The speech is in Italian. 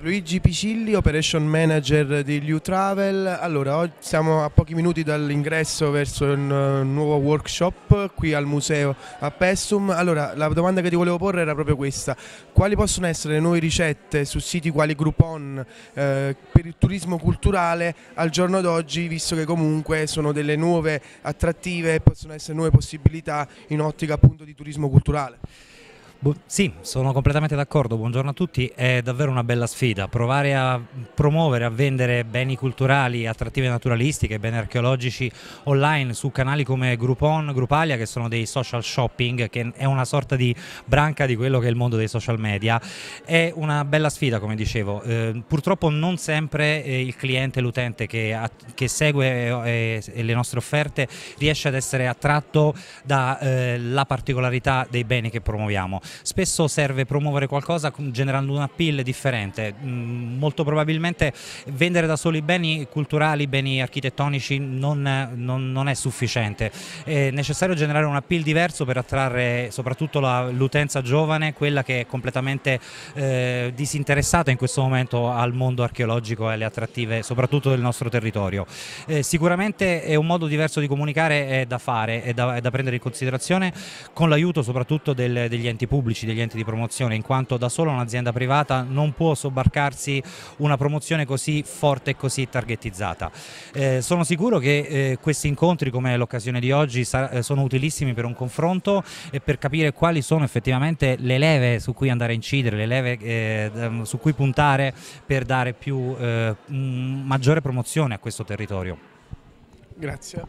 Luigi Picilli, Operation Manager di Liu Travel. Allora, oggi siamo a pochi minuti dall'ingresso verso un uh, nuovo workshop qui al museo a Pessum. Allora, la domanda che ti volevo porre era proprio questa. Quali possono essere le nuove ricette su siti quali Groupon eh, per il turismo culturale al giorno d'oggi, visto che comunque sono delle nuove attrattive e possono essere nuove possibilità in ottica appunto di turismo culturale? Sì, sono completamente d'accordo, buongiorno a tutti, è davvero una bella sfida, provare a promuovere, a vendere beni culturali, attrattive naturalistiche, beni archeologici online su canali come Groupon, Groupalia che sono dei social shopping, che è una sorta di branca di quello che è il mondo dei social media, è una bella sfida come dicevo, eh, purtroppo non sempre eh, il cliente, l'utente che, che, segue eh, le nostre offerte riesce ad essere attratto dalla eh, particolarità dei beni che promuoviamo spesso serve promuovere qualcosa generando un appeal differente, mm, molto probabilmente vendere da soli beni culturali, beni architettonici non, non, non è sufficiente, è necessario generare un appeal diverso per attrarre soprattutto l'utenza giovane, quella che è completamente eh, disinteressata in questo momento al mondo archeologico e alle attrattive soprattutto del nostro territorio. Eh, sicuramente è un modo diverso di comunicare è da fare, è da, da prendere in considerazione con l'aiuto soprattutto del, degli enti pubblici pubblici, degli enti di promozione, in quanto da sola un'azienda privata non può sobbarcarsi una promozione così forte e così targetizzata. Eh, sono sicuro che eh, questi incontri come l'occasione di oggi eh, sono utilissimi per un confronto e per capire quali sono effettivamente le leve su cui andare a incidere, le leve eh, su cui puntare per dare più, eh, maggiore promozione a questo territorio. Grazie.